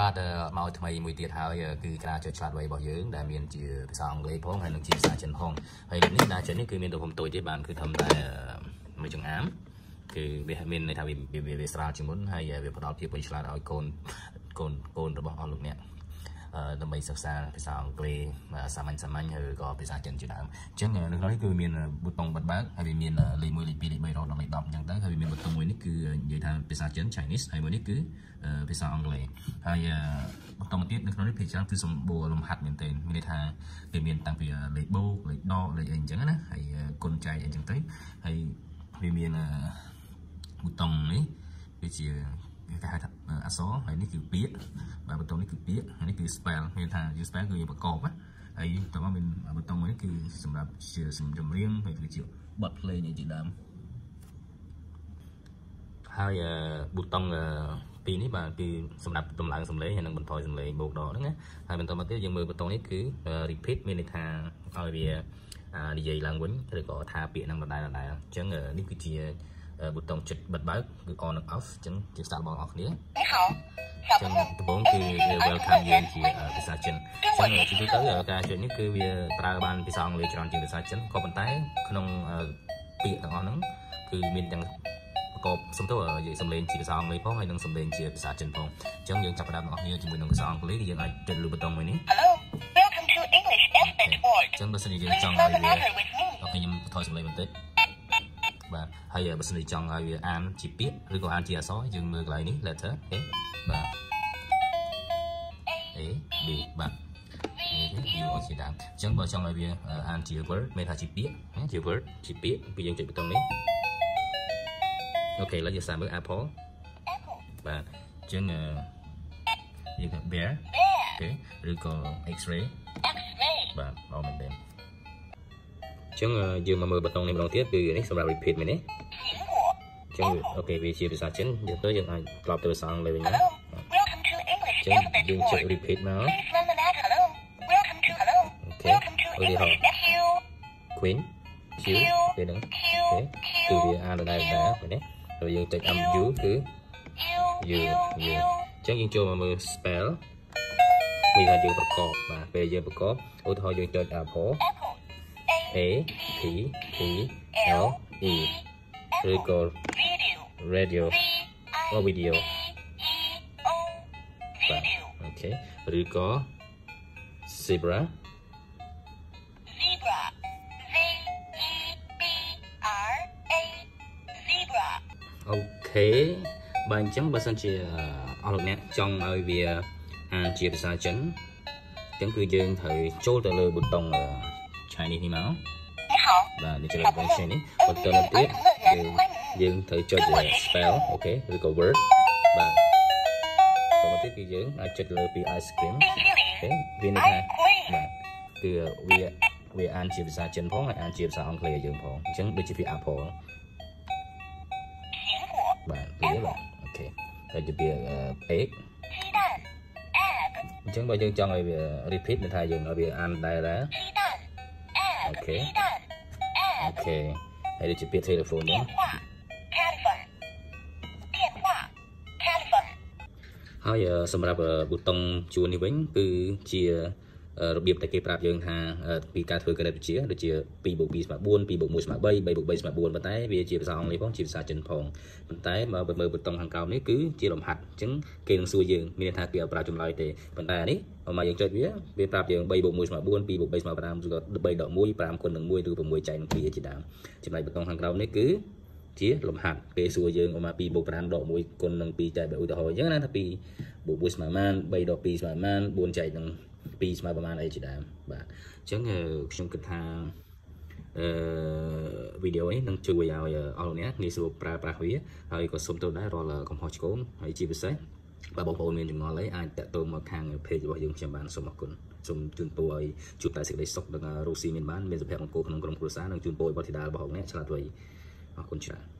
បាទមកថ្មីមួយទៀតហើយគឺក្រាចុចឆ្លាតវៃរបស់យើងដែលមានជាភាសាអង់គ្លេសផងហើយនិងជាភាសាចិនផងហើយនេះណាចិននេះគឺមានទំហំតូចទេបាទគឺធំតែមួយចង្អាមគឺវាមានន័យថាវាវាស្រាលជាងមុនហើយវាផ្ដល់ភាពវៃឆ្លាតឲ្យកូនកូនកូនរបស់អស់លោកអ្នក ដើម្បីសិក្សាភាសាអង់គ្លេសសាមញ្ញសាមញ្ញឬក៏ភាសាចិនជាដើមអញ្ចឹងនៅក្នុងនេះគឺមានប៊ូតុងបិទបើកហើយវាមានលេខ1លេខ2លេខ3រហូតដល់លេខ10អញ្ចឹងទៅហើយវាមានប៊ូតុងមួយនេះគឺនិយាយថាភាសាចិន Chinese ហើយមួយនេះគឺភាសាអង់គ្លេសហើយប៊ូតុងទៀតនៅក្នុងនេះភាគច្រើនគឺសម្បូរលំហាត់មែនទែនមានន័យថាគេមានតាំងពីលេខបូកលេខដកលេខអីអញ្ចឹងណាហើយគុណចែកអីអញ្ចឹងទៅហើយវាមានប៊ូតុងនេះវាជា គេហៅថាអក្សរហើយនេះគឺពាក្យបាទបតុងនេះគឺពាក្យហើយនេះគឺ spell មានថាជា spell គឺប្រកបណាហើយតោះមានបតុងមួយនេះគឺសម្រាប់ជាសំចម្រៀងហើយគឺជាបទភ្លេងជាដើមហើយប៊ូតុងពីរនេះបាទគឺសម្រាប់តម្លើងសំឡេងហើយនិងបន្ថយសំឡេងបូកដកហ្នឹងណាហើយបន្តមកទៀតយើងមើលប៊ូតុងនេះគឺ repeat មានន័យថាឲ្យវានិយាយឡើងវិញឬក៏ថាពាក្យហ្នឹងដដែលដដែលអញ្ចឹងនេះគឺជា ប៊ូតុងចិត្តបិទបើកគឺ on និង off អញ្ចឹងជាសាស្ត្របងប្អូនគ្នាចឹងដំបូងគឺ welcome យើងជាភាសាចិនចឹងជាទូទៅការចុចនេះគឺវាប្រើបានភាសាអង់គ្លេសច្រើនជាងភាសាចិនក៏ប៉ុន្តែក្នុងពាក្យទាំងអស់ហ្នឹងគឺមានទាំងប្រកបសំទោនិយាយសំឡេងជាភាសាអង់គ្លេសផងហើយនិងសំឡេងជាភាសាចិនផងអញ្ចឹងយើងចាប់ផ្ដើមទាំងអស់គ្នាជាមួយនឹងភាសាអង់គ្លេសយើងអាចចុចលើប៊ូតុងមួយនេះ Hello welcome to English Alphabet Board អញ្ចឹងបើសិនជាយើងចង់ឲ្យវាអូខេខ្ញុំបន្ថយសំឡេងបន្តិច បាទហើយបើសិនជាចង់ឲ្យវាអានជាពាក្យឬក៏អានជាអក្សរយើងមើលកន្លែងនេះ letter អូខេបាទ A B បាទយូជាដើមអញ្ចឹងបើចង់ឲ្យវាអានជា word មានថាជាពាក្យជា word ជាពាក្យពីយើងចុចប៊ូតុងនេះអូខេឥឡូវយើងសាកមើល apple បាទអញ្ចឹងយើងថា bear អូខេឬក៏ x-ray X-ray បាទអរមែនទេអញ្ ចឹងយើងមកមើលប៊ូតុងនេះម្ដងទៀតគឺនេះសម្រាប់ repeat មែនទេអញ្ចឹងអូខេវាជាភាសាចិនយកទៅយើងអាចត្រឡប់ទៅភាសាអង់គ្លេសវិញណា Hello welcome to English អញ្ចឹង Alphabet យើងចុច Board repeat មក Please learn the letter Hello welcome to Hello អូខេ welcome to ឧទាហរណ៍ English Q queen q ពេលហ្នឹង Q អូខេ Q គឺវាអានដដែលដែរឃើញទេហើយយើងចុច mu គឺ U u U u U អញ្ចឹងយើងចូលមកមើល spell មានថាយើងប្រកបបាទពេលយើងប្រកបឧទាហរណ៍យើងចុច apple Apple a p p l e ឬក៏ video radio V អូ I video E O បាទ video អូខេឬក៏ zebra zebra Z E B R A zebra អូខេបាទអញ្ចឹងបើសិនជាអស់លោកអ្នកចង់ឲ្យវាអានជាភាសាចិនអញ្ចឹងគឺយើងត្រូវចូលទៅលើប៊ូតុង Chinese đi máu. Và để cho các bạn Chinese còn từ lần tiếp. dương, dương thử cho là spell. Ok rồi có word. Và còn lần tiếp thì dương I just love the ice cream. Ok viên này ha và từ we វាអានជាភាសាចិនផងហើយអានជាភាសាអង់គ្លេសឲ្យយើងផងអញ្ចឹងដូចជាពាក្យ apple. បាទព្រាបាទអូខេហើយជាពាក្យ ờ, egg. អញ្ចឹងបើយើងចង់ឲ្យវា ờ, repeat នឹងថាយើងឲ្យវាអានដែរដែរ Okay. Okay. ហើយដូចជាពាក្យ telephone ហ្នឹង telephone ពាក្យថា telephone ហើយសម្រាប់ប៊ូតុងជួននេះវិញគឺជា របៀបដែលគេប្រាប់យើងថាពីការធ្វើគណិតវិទ្យាដូចជា2បូក2ស្មើ4 2បូក1ស្មើ3 3បូក3ស្មើ4ប៉ុន្តែវាជាភាសាអង់គ្លេសផងជាភាសាចិនផងប៉ុន្តែបើមើលប៊ូតុងខាងក្រោមនេះគឺជាលំហាត់អញ្ចឹងគេនឹងសួរយើងមានន័យថាគេអត់ប្រាប់ចម្លើយទេប៉ុន្តែអានេះបើមកយើងចុចវាវាប្រាប់យើង3បូក1ស្មើ4 2បូក3ស្មើ5ឬក៏3ដក1 5គុណនឹង1ឬ6ចែកនឹង2ជាដើមចំណែកប៊ូតុងខាងក្រោមនេះគឺជាលំហាត់គេសួរយើងឧមា2បូក5ដក1គុណនឹង2ចែកឧទាហរណ៍អញ្ចឹងណាថា2បូក1ស្មើប៉ុន្មាន3ដក2ស្មើប៉ុន្មាន4ចែកនឹង 2ស្មើប្រហែលអីជាដើមបាទអញ្ចឹងខ្ញុំគិតថាអឺវីដេអូនេះនឹងជួយឲ្យអស់លោកអ្នកងាយស្រួលប្រើប្រាស់វាហើយក៏សូមទោសដែររាល់កំហុសឆ្គងហើយជាពិសេសបើបងប្អូនមានចម្ងល់អីអាចតាក់ទងមកខាង page របស់យើងខ្ញុំបានសូមអរគុណសូមជូនពរឲ្យជួបតែសេចក្តីសុខនិងរស់ស៊ីមានបានមានសុភមង្គលក្នុងក្រុមគ្រួសារនិងជូនពរឲ្យបុត្រធីតារបស់លោកអ្នកឆ្លាតវៃអរគុណច្រើន